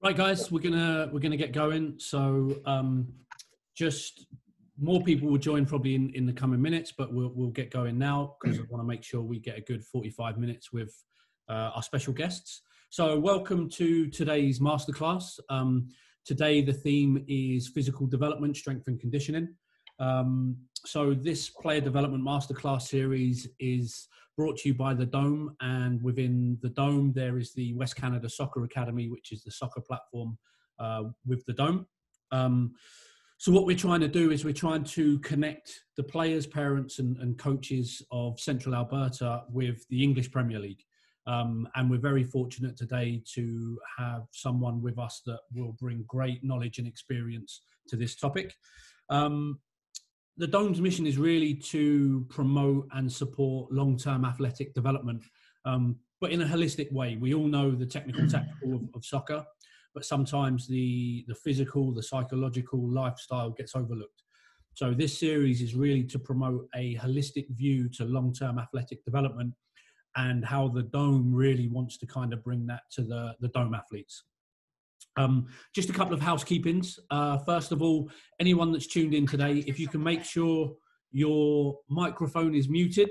Right, guys, we're gonna we're gonna get going. So, um, just more people will join probably in, in the coming minutes, but we'll we'll get going now because I want to make sure we get a good forty five minutes with uh, our special guests. So, welcome to today's masterclass. Um, today, the theme is physical development, strength, and conditioning. Um, so, this player development masterclass series is brought to you by the Dome. And within the Dome, there is the West Canada Soccer Academy, which is the soccer platform uh, with the Dome. Um, so, what we're trying to do is we're trying to connect the players, parents, and, and coaches of Central Alberta with the English Premier League. Um, and we're very fortunate today to have someone with us that will bring great knowledge and experience to this topic. Um, the Dome's mission is really to promote and support long-term athletic development, um, but in a holistic way. We all know the technical tactical of, of, soccer, but sometimes the the physical, the psychological lifestyle gets overlooked. So this series is really to promote a holistic view to long-term athletic development and how the Dome really wants to kind of bring that to the the Dome athletes. Um, just a couple of housekeepings. Uh, first of all, anyone that's tuned in today, if you can make sure your microphone is muted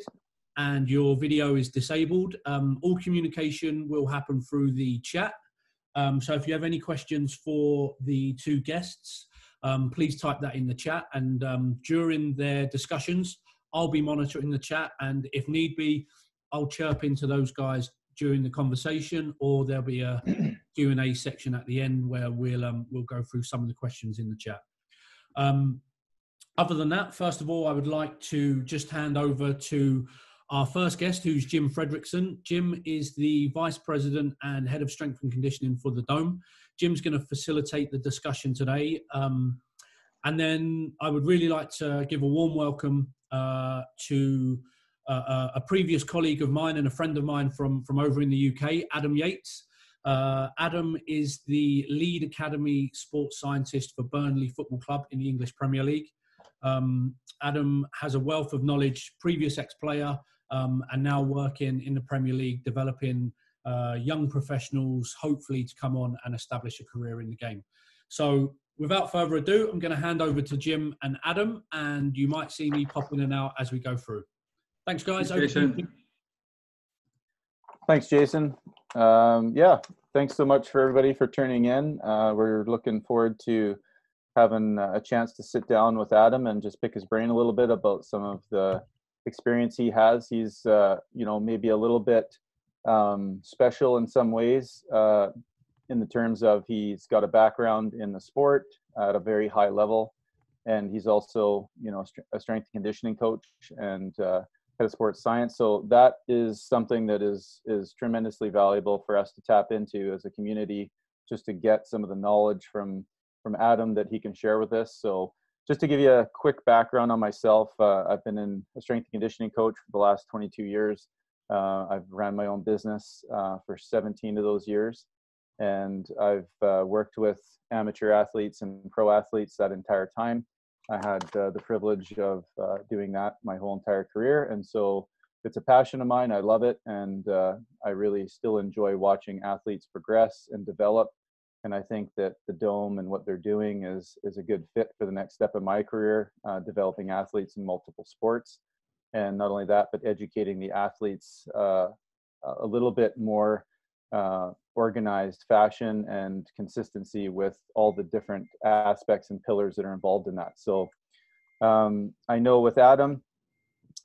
and your video is disabled, um, all communication will happen through the chat. Um, so if you have any questions for the two guests, um, please type that in the chat. And um, during their discussions, I'll be monitoring the chat. And if need be, I'll chirp into those guys during the conversation, or there'll be a Q and A section at the end where we'll um, we'll go through some of the questions in the chat. Um, other than that, first of all, I would like to just hand over to our first guest, who's Jim Frederickson. Jim is the Vice President and Head of Strength and Conditioning for the Dome. Jim's going to facilitate the discussion today. Um, and then I would really like to give a warm welcome uh, to a previous colleague of mine and a friend of mine from, from over in the UK, Adam Yates. Uh, Adam is the lead academy sports scientist for Burnley Football Club in the English Premier League. Um, Adam has a wealth of knowledge, previous ex player, um, and now working in the Premier League, developing uh, young professionals, hopefully to come on and establish a career in the game. So, without further ado, I'm going to hand over to Jim and Adam, and you might see me pop in and out as we go through. Thanks, guys. Thanks, Jason. Thanks, Jason. Um, yeah, thanks so much for everybody for tuning in. Uh, we're looking forward to having a chance to sit down with Adam and just pick his brain a little bit about some of the experience he has. He's, uh, you know, maybe a little bit um, special in some ways uh, in the terms of he's got a background in the sport at a very high level. And he's also, you know, a strength and conditioning coach and uh, head of sports science. So that is something that is is tremendously valuable for us to tap into as a community, just to get some of the knowledge from from Adam that he can share with us. So just to give you a quick background on myself, uh, I've been in a strength and conditioning coach for the last 22 years. Uh, I've ran my own business uh, for 17 of those years, and I've uh, worked with amateur athletes and pro athletes that entire time. I had uh, the privilege of uh, doing that my whole entire career, and so it's a passion of mine. I love it, and uh, I really still enjoy watching athletes progress and develop. And I think that the dome and what they're doing is is a good fit for the next step of my career, uh, developing athletes in multiple sports, and not only that, but educating the athletes uh, a little bit more uh, organized fashion and consistency with all the different aspects and pillars that are involved in that. So um, I know with Adam,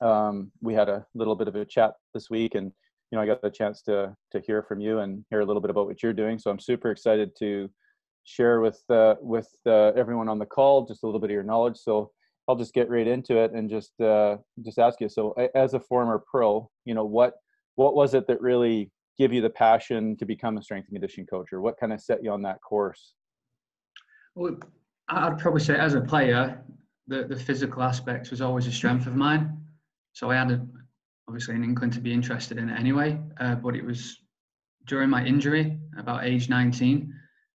um, we had a little bit of a chat this week, and you know I got the chance to to hear from you and hear a little bit about what you're doing. So I'm super excited to share with uh, with uh, everyone on the call just a little bit of your knowledge. So I'll just get right into it and just uh, just ask you. So as a former pro, you know what what was it that really give you the passion to become a strength and conditioning coach, or what kind of set you on that course? Well, I'd probably say as a player, the, the physical aspect was always a strength of mine. So I had a, obviously an inkling to be interested in it anyway. Uh, but it was during my injury, about age 19,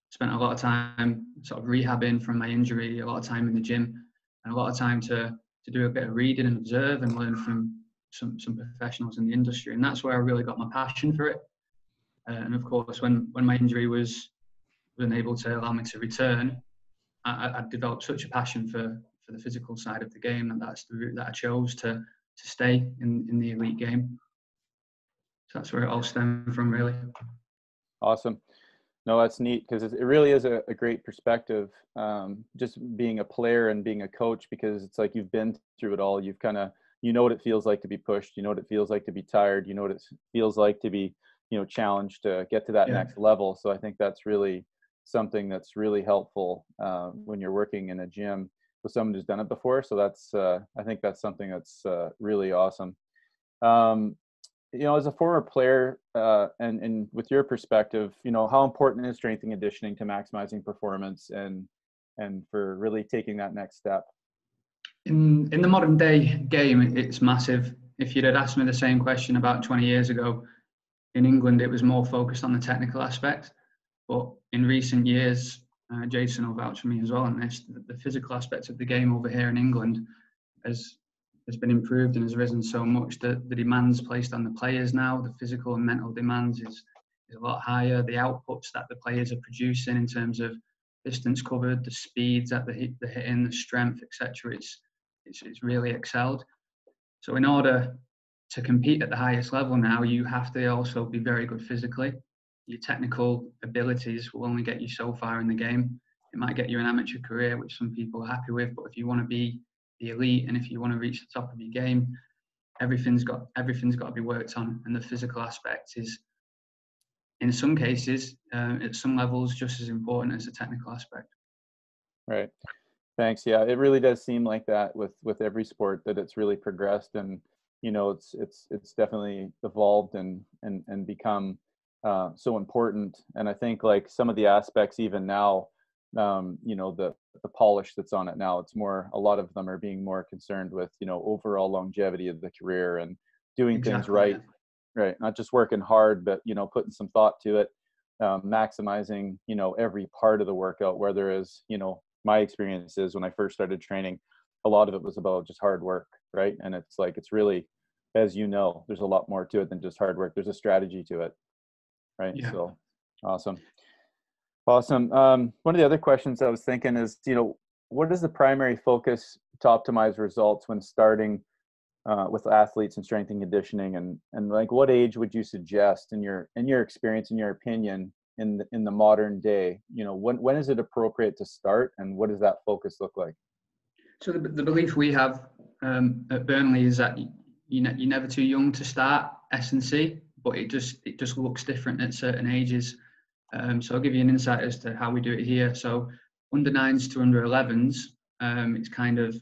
spent a lot of time sort of rehabbing from my injury, a lot of time in the gym, and a lot of time to to do a bit of reading and observe and learn from some some professionals in the industry. And that's where I really got my passion for it. Uh, and of course, when when my injury was wasn't able to allow me to return, I, I developed such a passion for for the physical side of the game, and that's the route that I chose to to stay in in the elite game. So that's where it all stemmed from, really. Awesome. No, that's neat because it really is a, a great perspective. Um, just being a player and being a coach, because it's like you've been through it all. You've kind of you know what it feels like to be pushed. You know what it feels like to be tired. You know what it feels like to be you know challenge to get to that yeah. next level. So I think that's really something that's really helpful uh, when you're working in a gym with someone who's done it before. So that's uh, I think that's something that's uh, really awesome. Um, you know, as a former player, uh, and and with your perspective, you know, how important is strength and conditioning to maximizing performance and and for really taking that next step? In in the modern day game, it's massive. If you'd had asked me the same question about 20 years ago, in England, it was more focused on the technical aspect. But in recent years, uh, Jason will vouch for me as well on this. The, physical aspect of the game over here in England has has been improved and has risen so much that the demands placed on the players now, the physical and mental demands is, is a lot higher. The outputs that the players are producing in terms of distance covered, the speeds at the the hitting, the strength, etc. It's, it's it's really excelled. So in order to compete at the highest level now, you have to also be very good physically. Your technical abilities will only get you so far in the game. It might get you an amateur career, which some people are happy with, but if you want to be the elite and if you want to reach the top of your game everything's got everything's got to be worked on and the physical aspect is in some cases uh, at some levels just as important as the technical aspect right thanks yeah it really does seem like that with with every sport that it's really progressed and you know it's it's it's definitely evolved and and and become uh, so important and i think like some of the aspects even now um, you know the the polish that's on it now. It's more a lot of them are being more concerned with you know overall longevity of the career and doing exactly. things right, right? Not just working hard, but you know putting some thought to it, um, maximizing you know every part of the workout. Where there is you know my experience is when I first started training, a lot of it was about just hard work, right? And it's like it's really, as you know, there's a lot more to it than just hard work. There's a strategy to it, right? Yeah. So awesome. Awesome. Um, one of the other questions I was thinking is, you know, what is the primary focus to optimize results when starting uh, with athletes and strength and conditioning, and and like what age would you suggest in your in your experience, in your opinion, in the, in the modern day? You know, when when is it appropriate to start, and what does that focus look like? So the, the belief we have um, at Burnley is that you ne- you're never too young to start S and C, but it just it just looks different at certain ages. Um, so I'll give you an insight as to how we do it here. So under nines to under 11s, um, it's kind of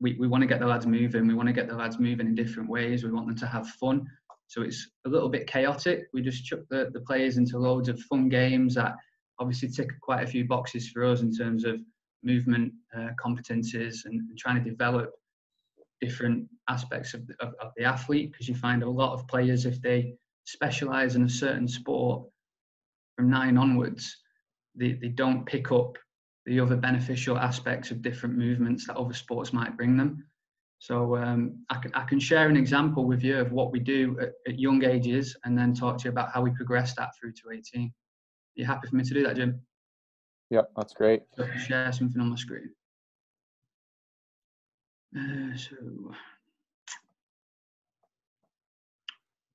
we, we want to get the lads moving. We want to get the lads moving in different ways. We want them to have fun. So it's a little bit chaotic. We just chuck the, the players into loads of fun games that obviously tick quite a few boxes for us in terms of movement uh, competencies and, and, trying to develop different aspects of the, of, of the athlete because you find a lot of players if they specialize in a certain sport from nine onwards, they, they don't pick up the other beneficial aspects of different movements that other sports might bring them. So um, I, can, I can share an example with you of what we do at, at, young ages and then talk to you about how we progress that through to 18. Are you happy for me to do that, Jim? Yep, that's great. So share something on my screen. Uh, so,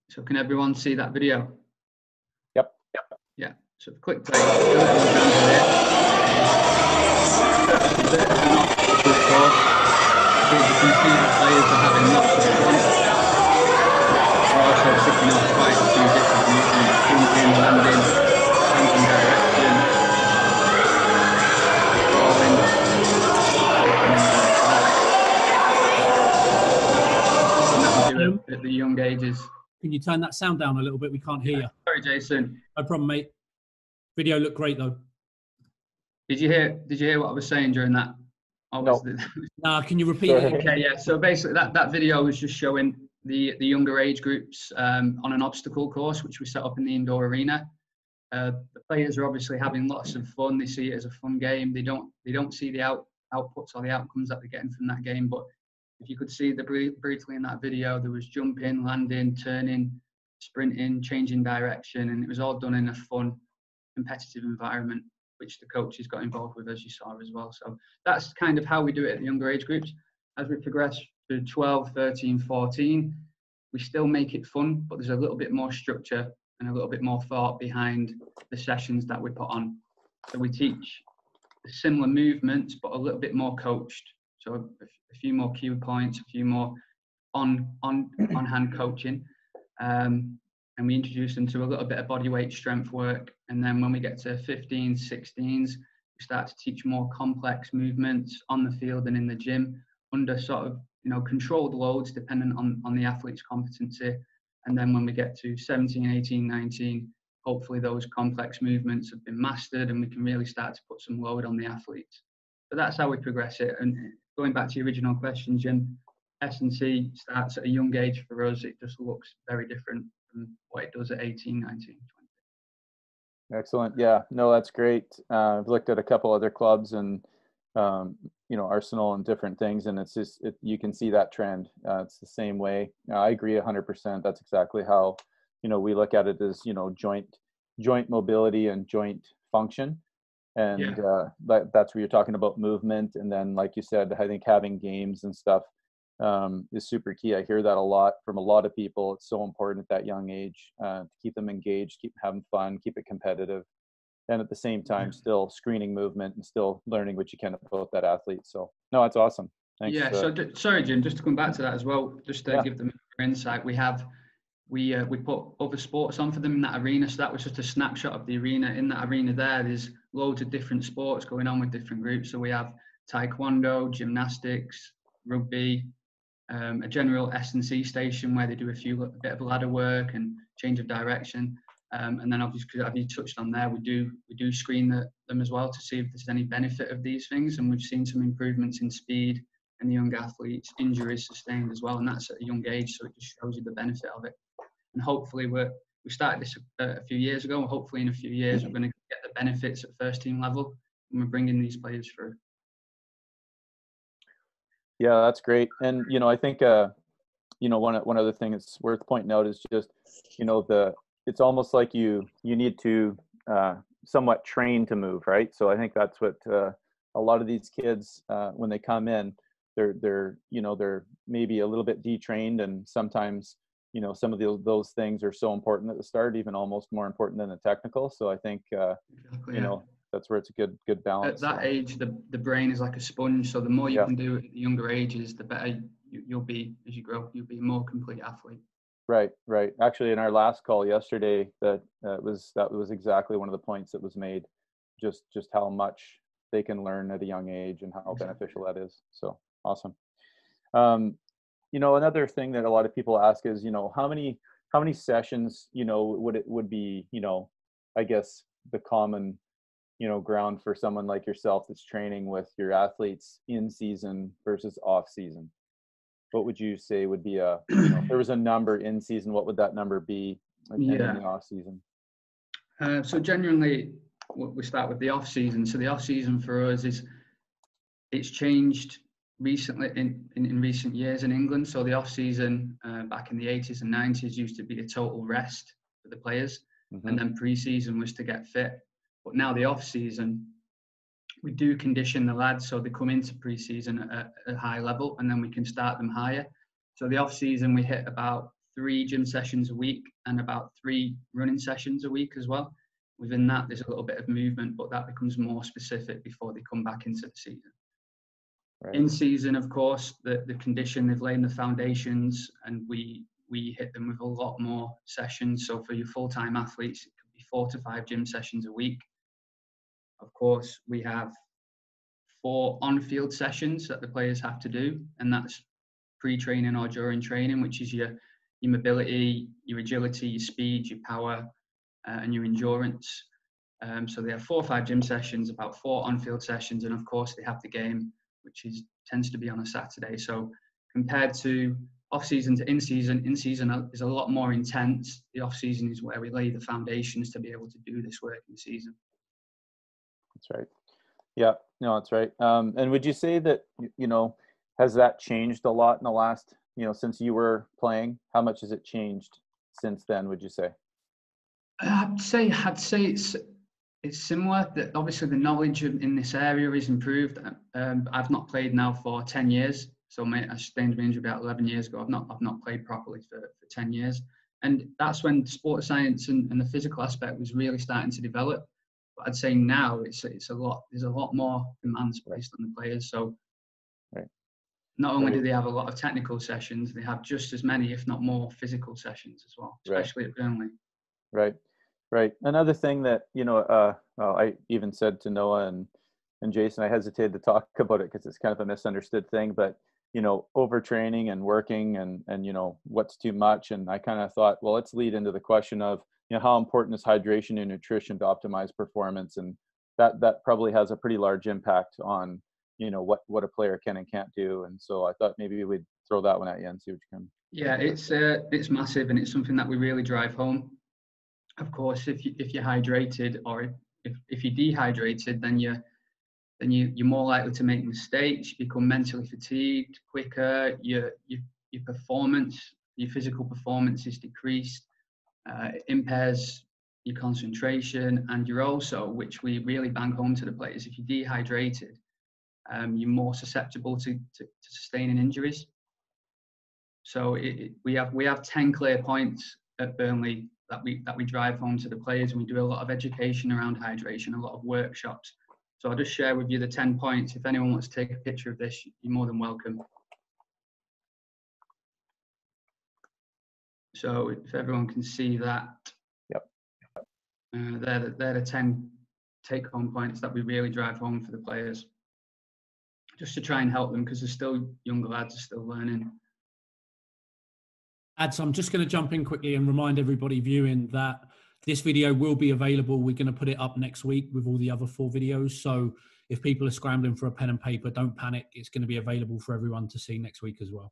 so can everyone see that video? Yep. Yep. Yeah, so click play. players are having lots of fun. We're also picking up quite a few different movements, landing, at the young ages. Can you turn that sound down a little bit? We can't hear you. Sorry, Jason. No problem, mate. Video looked great though. Did you hear? Did you hear what I was saying during that? no. nah, can you repeat it? Okay, yeah. So basically, that, that video was just showing the the younger age groups um, on an obstacle course, which we set up in the indoor arena. Uh, the players are obviously having lots of fun. They see it as a fun game. They don't they don't see the out outputs or the outcomes that they're getting from that game, but if you could see the briefly in that video, there was jumping, landing, turning, sprinting, changing direction, and it was all done in a fun, competitive environment. which the coaches got involved with, as you saw as well. So that's kind of how we do it at the younger age groups. As we progress to 12, 13, 14, we still make it fun, but there's a little bit more structure and a little bit more thought behind the sessions that we put on. So we teach similar movements, but a little bit more coached. So a, a few more cue points, a few more on on on hand coaching, um, and we introduce them to a little bit of body weight strength work. And then when we get to 15s, 16s, we start to teach more complex movements on the field and in the gym under sort of you know controlled loads dependent on on the athlete's competency. And then when we get to 17, 18, 19, hopefully those complex movements have been mastered and we can really start to put some load on the athletes. But that's how we progress it. And going back to your original question, Jim, S&C starts at a young age for us. It just looks very different from what it does at 18, 19, 20. Excellent. Yeah, no, that's great. Uh, I've looked at a couple other clubs and, um, you know, Arsenal and different things, and it's just, it, you can see that trend. Uh, it's the same way. Uh, I agree 100%. That's exactly how, you know, we look at it as, you know, joint, joint mobility and joint function and Yeah. uh, that, that's where you're talking about movement and then like you said i think having games and stuff um, is super key i hear that a lot from a lot of people it's so important at that young age uh, to keep them engaged keep having fun keep it competitive and at the same time still screening movement and still learning what you can about that athlete so no that's awesome Thanks, yeah. So d- sorry, Jim. Just to come back to that as well, just to Yeah. give them insight, we have we uh, we put other sports on for them in that arena. So that was just a snapshot of the arena. In that arena, there, there's loads of different sports going on with different groups. So we have taekwondo, gymnastics, rugby, um, a general S and C station where they do a few a bit of ladder work and change of direction. Um, and then obviously, as you touched on there, we do we do screen the, them as well to see if there's any benefit of these things. And we've seen some improvements in speed and the young athletes, injuries sustained as well, and that's at a young age. So it just shows you the benefit of it. And hopefully, we're we started this a, a few years ago. and Hopefully, in a few years, we're going to get the benefits at first team level, and we're bringing these players through. Yeah, that's great. And you know, I think uh, you know one one other thing that's worth pointing out is just you know the it's almost like you you need to uh, somewhat train to move, right? So I think that's what uh, a lot of these kids uh, when they come in, they're they're you know they're maybe a little bit detrained, and sometimes you know some of the, those things are so important at the start, even almost more important than the technical. So I think uh, Exactly, you yeah. know that's where it's a good good balance At that age, the, the brain is like a sponge. So the more you Yeah. can do at the younger ages, the better you, you'll be as you grow. You'll be a more complete athlete. Right, right. Actually, in our last call yesterday, that uh, was that was exactly one of the points that was made. Just just how much they can learn at a young age and how Exactly. beneficial that is. So awesome. Um, you know, another thing that a lot of people ask is, you know, how many how many sessions, you know, would it would be, you know, I guess the common, you know, ground for someone like yourself that's training with your athletes in season versus off season what would you say would be a you know, if there was a number in season what would that number be and and in Yeah. the off season Uh, so generally, we start with the off season. So the off season for us is it's changed recently in, in, in recent years in England. So the off season uh, back in the 80s and 90s used to be a total rest for the players, Mhm. and then pre-season was to get fit. But now the off season, we do condition the lads so they come into pre-season at a high level, and then we can start them higher. So the off season we hit about three gym sessions a week and about three running sessions a week as well. Within that, there's a little bit of movement, but that becomes more specific before they come back into the season. Right In season, of course, the, the condition they've laid the foundations, and we we hit them with a lot more sessions. So for your full time athletes, it could be four to five gym sessions a week. Of course, we have four on-field sessions that the players have to do, and that's pre-training or during training, which is your your mobility, your agility, your speed, your power, uh, and your endurance. Um, so they have four or five gym sessions, about four on-field sessions, and of course they have the game, which is tends to be on a Saturday. So compared to off-season to in-season, in-season is a lot more intense. The off-season is where we lay the foundations to be able to do this work in season. that's right yeah no that's right um, and would you say that you know has that changed a lot in the last you know since you were playing how much has it changed since then would you say I'd say I'd say it's it's similar. That obviously the knowledge in this area is improved. Um, I've not played now for ten years, so my, I sustained my injury about eleven years ago. I've not I've not played properly for, for ten years, and that's when sports science and, and the physical aspect was really starting to develop. But I'd say now it's it's a lot. There's a lot more demands placed on the players. So right. not only do they have a lot of technical sessions, they have just as many, if not more, physical sessions as well, especially right. at Burnley. Right. Right. Another thing that you know, uh, well, I even said to Noah and and Jason, I hesitated to talk about it because it's kind of a misunderstood thing, but you know, overtraining and working and and you know what's too much, and I kind of thought, well, let's lead into the question of you know how important is hydration and nutrition to optimize performance, and that that probably has a pretty large impact on you know what what a player can and can't do, and so I thought maybe we'd throw that one at you and see what you can. Yeah, it's uh, it's massive, and it's something that we really drive home of course, if you if you're hydrated or if, if you're dehydrated, then you're then you you're more likely to make mistakes, become mentally fatigued quicker. Your your your performance, your physical performance is decreased. Uh, it impairs your concentration, and you're also, which we really bang home to the players, if you're dehydrated, um, you're more susceptible to, to, to sustaining injuries. So it, it, we have we have ten clear points at Burnley that we that we drive home to the players, and we do a lot of education around hydration, a lot of workshops. So I'll just share with you the 10 points. If anyone wants to take a picture of this, you're more than welcome. So if everyone can see that, yep. Uh, they're, the, they're the 10 take-home points that we really drive home for the players. Just to try and help them because they're still younger lads, are still learning. Ads, I'm just going to jump in quickly and remind everybody viewing that this video will be available. We're going to put it up next week with all the other four videos. So if people are scrambling for a pen and paper, don't panic. It's going to be available for everyone to see next week as well.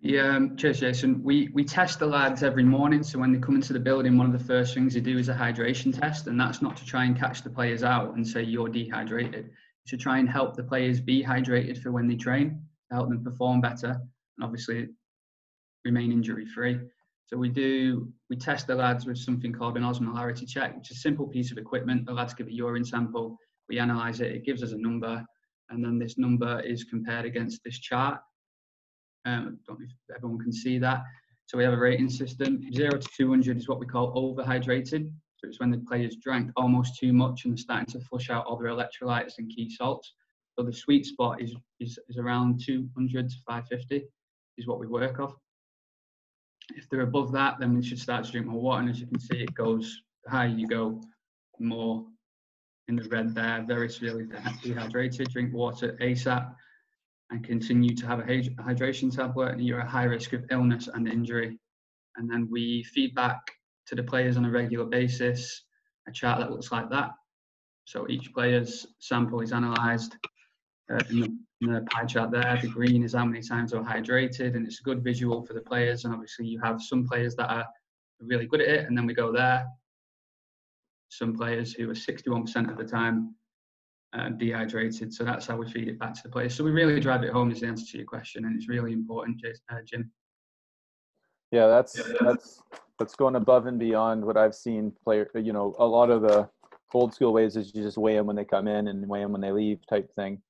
Yeah, um, cheers, Jason. We we test the lads every morning. So when they come into the building, one of the first things they do is a hydration test, and that's not to try and catch the players out and say you're dehydrated. To try and help the players be hydrated for when they train, to help them perform better. And obviously, remain injury free. So we do we test the lads with something called an osmolarity check, which is a simple piece of equipment. The lads give a urine sample, we analyze it, it gives us a number, and then this number is compared against this chart. Um, don't know if everyone can see that. So we have a rating system. Zero to 200 is what we call overhydrated. So it's when the players drank almost too much and they're starting to flush out all their electrolytes and key salts. So the sweet spot is, is, is around 200 to 550 is what we work off. If they're above that, then we should start to drink more water. And as you can see, it goes higher you go, more in the red there, very severely dehydrated. Drink water ASAP and continue to have a hydration tablet, and you're at high risk of illness and injury. And then we feed back to the players on a regular basis a chart that looks like that. So each player's sample is analysed uh, in, the, in, the, pie chart there. The green is how many times they're hydrated, and it's a good visual for the players. And obviously, you have some players that are really good at it, and then we go there. Some players who are 61% of the time uh, dehydrated. So that's how we feed it back to the players. So we really drive it home is the answer to your question, and it's really important, uh, Jim. Yeah, that's that's that's going above and beyond what I've seen. Player, you know, a lot of the old school ways is you just weigh them when they come in and weigh them when they leave, type thing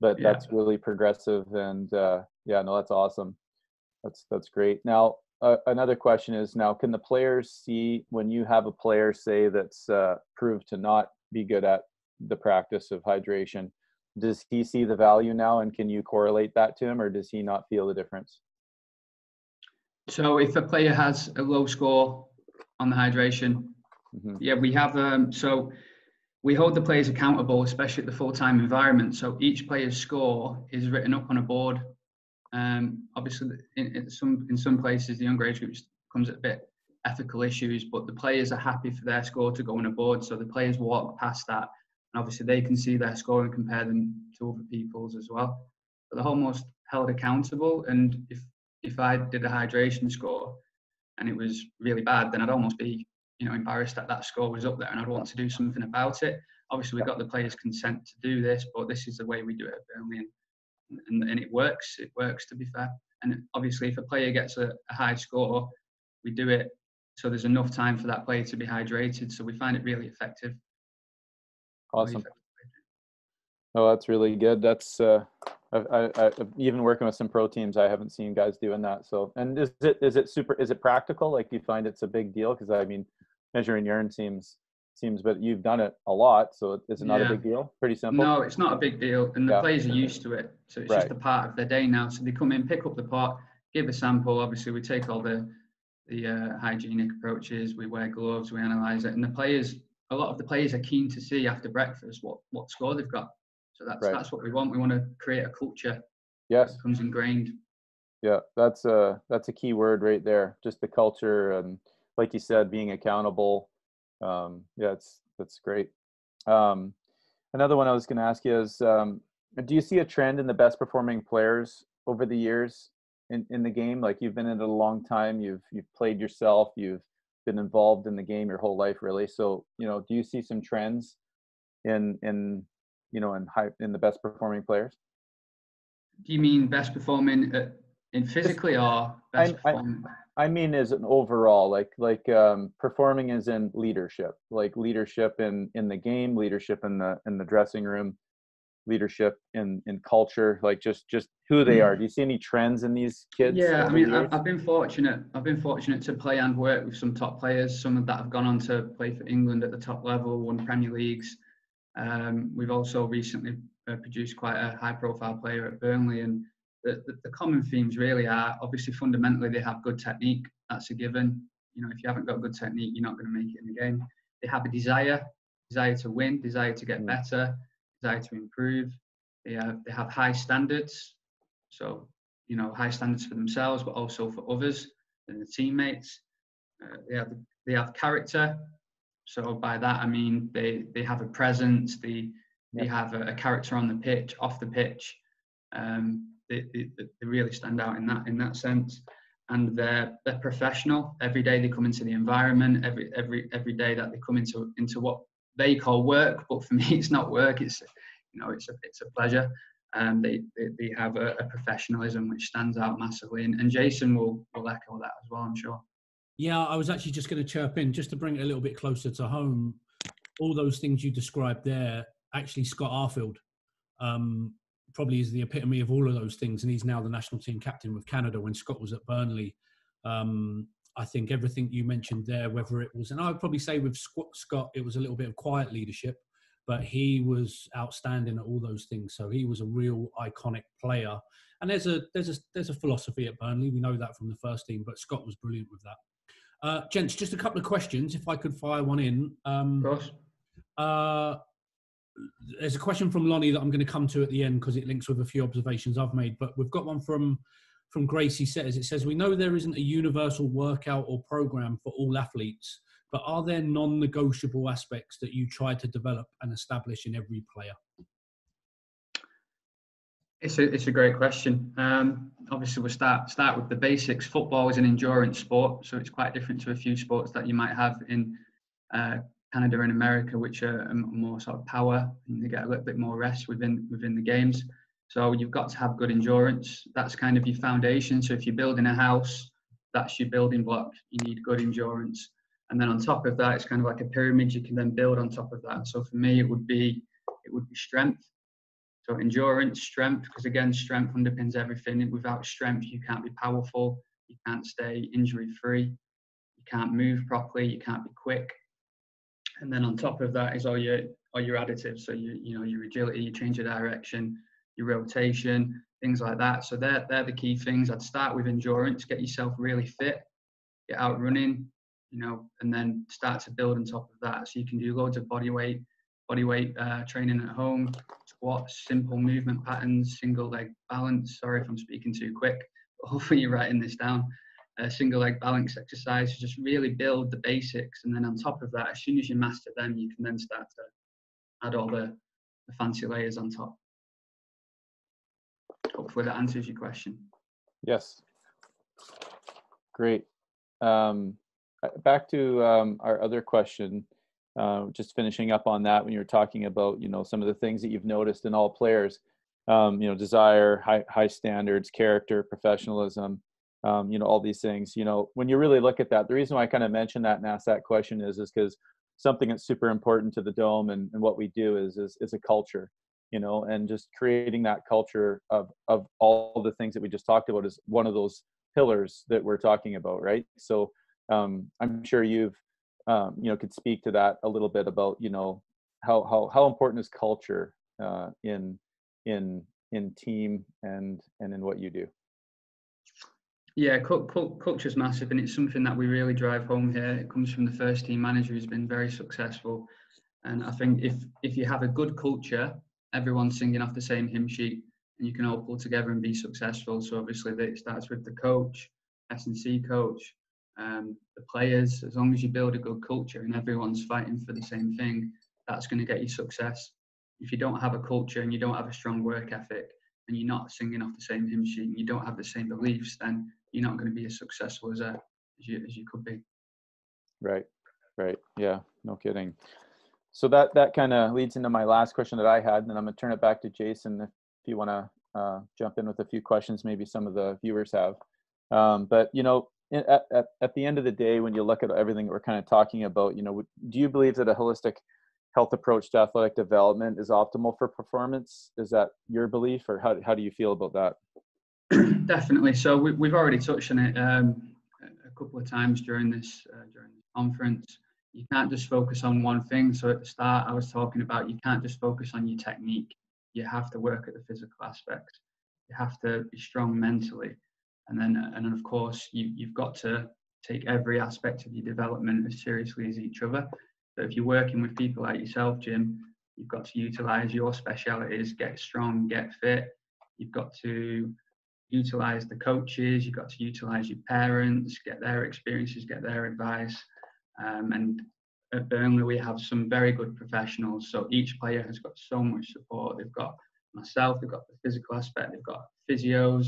but yeah. that's really progressive and uh, yeah no that's awesome that's that's great now uh, another question is now can the players see when you have a player say that's uh, proved to not be good at the practice of hydration does he see the value now and can you correlate that to him or does he not feel the difference so if a player has a low score on the hydration mm-hmm. yeah we have um, so we hold the players accountable, especially at the full-time environment. So each player's score is written up on a board. Um, obviously, in, in, some in some places, the younger age group comes at a bit ethical issues, but the players are happy for their score to go on a board. So the players walk past that, and obviously they can see their score and compare them to other people's as well. But they're almost held accountable. And if if I did a hydration score and it was really bad, then I'd almost be you know embarrassed that that score was up there and I'd want to do something about it. Obviously, we've got the players' consent to do this, but this is the way we do it at Burnley, and, and, and it works. It works to be fair. And obviously, if a player gets a, a high score, we do it so there's enough time for that player to be hydrated. So we find it really effective. Awesome. Oh, that's really good. That's uh, I, I, I, even working with some pro teams, I haven't seen guys doing that. So, and is it is it super? Is it practical? Like, do you find it's a big deal? Because I mean, measuring urine seems seems, but you've done it a lot, so it's not yeah. a big deal? Pretty simple. No, it's not a big deal, and the yeah. players are used to it, so it's right. just a part of their day now. So they come in, pick up the pot, give a sample. Obviously, we take all the the uh, hygienic approaches. We wear gloves. We analyze it, and the players. A lot of the players are keen to see after breakfast what what score they've got. So that's right. that's what we want. We want to create a culture. Yes. That becomes ingrained. Yeah, that's a that's a key word right there. Just the culture and, like you said, being accountable. Um, yeah, it's that's great. Um, another one I was going to ask you is, um, do you see a trend in the best performing players over the years in, in the game? Like you've been in it a long time, you've you've played yourself, you've been involved in the game your whole life, really. So you know, do you see some trends in in you know, in high in the best performing players? Do you mean best performing uh, in physically or best I, performing? I, I mean, as an overall, like like um, performing as in leadership, like leadership in in the game, leadership in the in the dressing room, leadership in in culture, like just just who they are. Do you see any trends in these kids? Yeah, I mean, I've, I've been fortunate. I've been fortunate to play and work with some top players. Some of that have gone on to play for England at the top level, won Premier Leagues. Um, we've also recently uh, produced quite a high profile player at Burnley and the, the, the, common themes really are obviously fundamentally they have good technique. That's a given. You know if you haven't got good technique you're not going to make it in the game. They have a desire desire to win desire to get mm. better desire to improve. They have they have high standards. So you know high standards for themselves but also for others and the teammates. Uh, they have they have character. So by that I mean they they have a presence, they they have a, a character on the pitch, off the pitch. Um, they, they, they really stand out in that in that sense, and they're they're professional. Every day they come into the environment. Every every every day that they come into into what they call work, but for me it's not work. It's you know it's a it's a pleasure. Um, they, they, they have a, a, professionalism which stands out massively, and, and Jason will will echo that as well. I'm sure. Yeah, I was actually just going to chirp in just to bring it a little bit closer to home. All those things you described there, actually, Scott Arfield um, probably is the epitome of all of those things, and he's now the national team captain with Canada. When Scott was at Burnley, um, I think everything you mentioned there, whether it was, and I would probably say with Scott, it was a little bit of quiet leadership, but he was outstanding at all those things. So he was a real iconic player. And there's a there's a there's a philosophy at Burnley. We know that from the first team, but Scott was brilliant with that. Uh, gents, just a couple of questions, if I could fire one in. Um, of course. Uh, there's a question from Lonnie that I'm going to come to at the end because it links with a few observations I've made. But we've got one from from Gracie says it says we know there isn't a universal workout or program for all athletes, but are there non-negotiable aspects that you try to develop and establish in every player? It's a, it's a great question. Um, obviously, we'll start start with the basics. Football is an endurance sport, so it's quite different to a few sports that you might have in uh, Canada and America, which are um, more sort of power and they get a little bit more rest within within the games. So you've got to have good endurance. That's kind of your foundation. So if you're building a house, that's your building block. You need good endurance, and then on top of that, it's kind of like a pyramid. You can then build on top of that. So for me, it would be it would be strength so endurance, strength, because again, strength underpins everything. Without strength, you can't be powerful, you can't stay injury free, you can't move properly, you can't be quick. And then on top of that is all your all your additives. So you you know your agility, you change your direction, your rotation, things like that. So they're they're the key things. I'd start with endurance, get yourself really fit, get out running, you know, and then start to build on top of that. So you can do loads of body weight, body weight uh, training at home, squats, simple movement patterns, single leg balance. Sorry if I'm speaking too quick, but hopefully you're writing this down. Uh, single leg balance exercise, to just really build the basics. And then on top of that, as soon as you master them, you can then start to add all the, the fancy layers on top. Hopefully that answers your question. Yes. Great. Um, back to um, our other question uh, just finishing up on that when you're talking about you know some of the things that you've noticed in all players um, you know desire high, high standards character professionalism um, you know all these things you know when you really look at that the reason why i kind of mentioned that and asked that question is is because something that's super important to the dome and, and what we do is, is is a culture you know and just creating that culture of of all the things that we just talked about is one of those pillars that we're talking about right? So um, i'm sure you've um, you know could speak to that a little bit about you know how how how important is culture uh, in in in team and and in what you do yeah culture is massive and it's something that we really drive home here. It comes from the first team manager who's been very successful. And i think if if you have a good culture everyone's singing off the same hymn sheet and you can all pull together and be successful. So obviously it starts with the coach s&c coach um, the players. As long as you build a good culture and everyone's fighting for the same thing that's going to get you success. If you don't have a culture and you don't have a strong work ethic and you're not singing off the same hymn sheet and you don't have the same beliefs, then you're not going to be as successful as, as, you, as you could be. Right, right. Yeah, no kidding. So that, that kind of leads into my last question that I had, and then I'm going to turn it back to Jason if you want to uh, jump in with a few questions maybe some of the viewers have. Um, but, you know, at, at, at the end of the day, when you look at everything that we're kind of talking about, you know, do you believe that a holistic health approach to athletic development is optimal for performance. Is that your belief, or how, how do you feel about that? Definitely. So we, have already touched on it um, a couple of times during this uh, during the conference. You can't just focus on one thing. So at the start, I was talking about you can't just focus on your technique. You have to work at the physical aspects. You have to be strong mentally, and then and then of course you, you've got to take every aspect of your development as seriously as each other. So if you're working with people like yourself, Jim, you've got to utilize your specialities, get strong, get fit. You've got to utilize the coaches, you've got to utilize your parents, get their experiences, get their advice. Um, and at Burnley, we have some very good professionals. So each player has got so much support. They've got myself, they've got the physical aspect, they've got physios,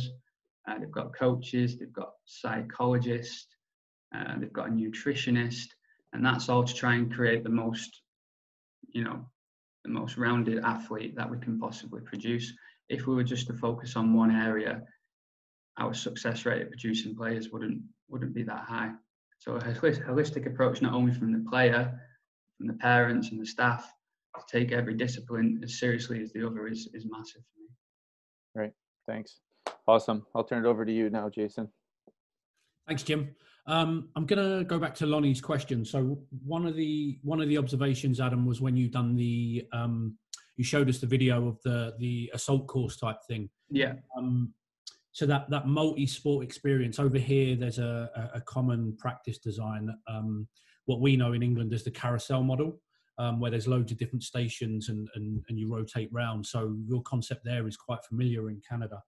uh, they've got coaches, they've got psychologists, uh, they've got a nutritionist and that's all to try and create the most you know the most rounded athlete that we can possibly produce if we were just to focus on one area our success rate at producing players wouldn't wouldn't be that high. So a holistic approach not only from the player from the parents and the staff to take every discipline as seriously as the other is is massive for me. Right thanks. Awesome. I'll turn it over to you now jason. Thanks jim. Um, I'm going to go back to Lonnie's question. So one of the one of the observations, Adam, was when you done the um, you showed us the video of the the assault course type thing. Yeah. Um, so that that multi-sport experience over here, there's a, a common practice design. Um, what we know in England is the carousel model, um, where there's loads of different stations and, and and you rotate round. So your concept there is quite familiar in Canada.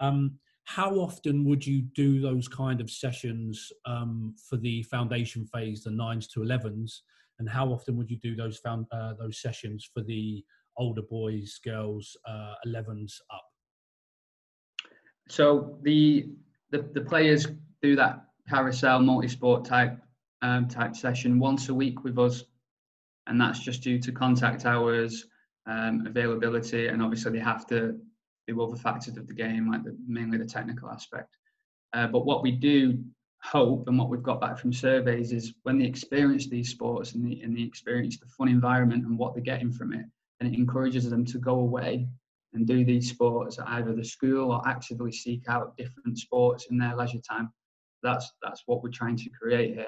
Um, how often would you do those kind of sessions um, for the foundation phase, the nines to 11s? And how often would you do those found, uh, those sessions for the older boys, girls, uh, 11s up? So the, the, the players do that carousel multi-sport type um, type session once a week with us, and that's just due to contact hours, um, availability, and obviously they have to the other factors of the game, like the, mainly the technical aspect. Uh, but what we do hope and what we've got back from surveys is when they experience these sports and, the, and they experience the fun environment and what they're getting from it, and it encourages them to go away and do these sports at either the school or actively seek out different sports in their leisure time. That's that's what we're trying to create here.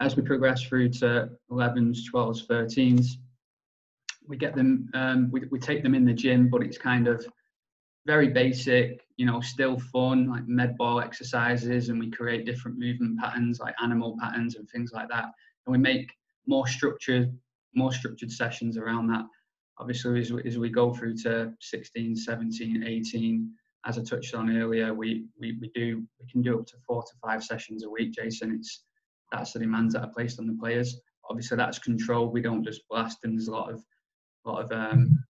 As we progress through to 11s, 12s, 13s, we get them, um, we, we take them in the gym, but it's kind of very basic, you know, still fun, like med ball exercises, and we create different movement patterns, like animal patterns and things like that. And we make more structured, more structured sessions around that. Obviously, as we, as we go through to 16, 17, 18, as I touched on earlier, we, we, we do we can do up to four to five sessions a week, Jason. It's that's the demands that are placed on the players. Obviously, that's controlled. We don't just blast, and there's a lot of a lot of um,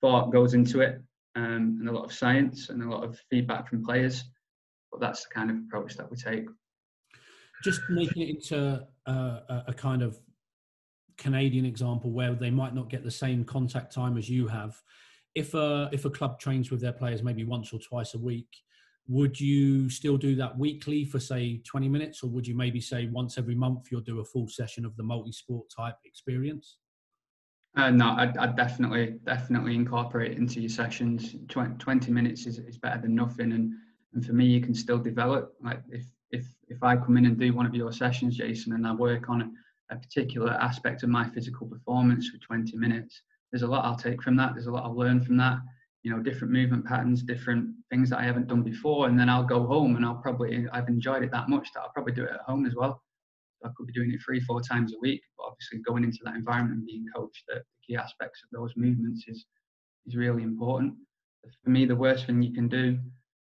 thought goes into it um, and a lot of science and a lot of feedback from players. But that's the kind of approach that we take. Just making it into uh, a kind of Canadian example where they might not get the same contact time as you have. If a if a club trains with their players maybe once or twice a week, would you still do that weekly for say 20 minutes? Or would you maybe say once every month you'll do a full session of the multi-sport type experience? Uh, no I'd, I'd, definitely definitely incorporate it into your sessions. 20, 20 minutes is, is better than nothing. And and for me you can still develop. Like if if if i come in and do one of your sessions jason and i work on a, particular aspect of my physical performance for 20 minutes. There's a lot i'll take from that. There's a lot i'll learn from that. You know different movement patterns different things that i haven't done before and then i'll go home and i'll probably i've enjoyed it that much that i'll probably do it at home as well. I could be doing it three four times a week but obviously going into that environment and being coached the key aspects of those movements is is really important. For me the worst thing you can do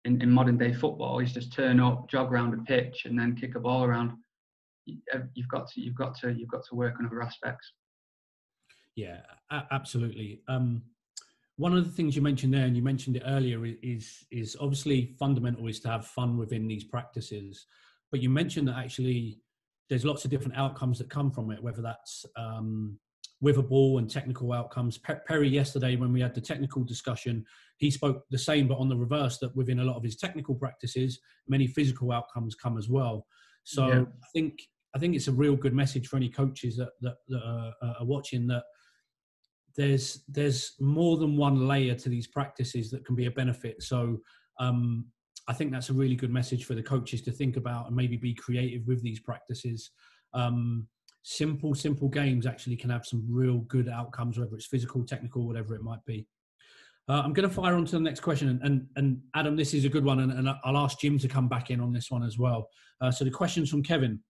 in, in modern day football is just turn up jog around a pitch and then kick a ball around you've got to you've got to you've got to work on other aspects yeah absolutely um one of the things you mentioned there, and you mentioned it earlier, is is obviously fundamental is to have fun within these practices. But you mentioned that actually there's lots of different outcomes that come from it, whether that's um, with a ball and technical outcomes. Perry yesterday, when we had the technical discussion, he spoke the same, but on the reverse, that within a lot of his technical practices, many physical outcomes come as well. So yeah. I think I think it's a real good message for any coaches that that, that are, are watching that there's there's more than one layer to these practices that can be a benefit. So um, I think that's a really good message for the coaches to think about and maybe be creative with these practices. Um, simple, simple games actually can have some real good outcomes, whether it's physical, technical, whatever it might be. Uh, I'm going to fire on to the next question, and, and, and Adam, this is a good one, and, and, I'll ask Jim to come back in on this one as well. Uh, so the question's from Kevin.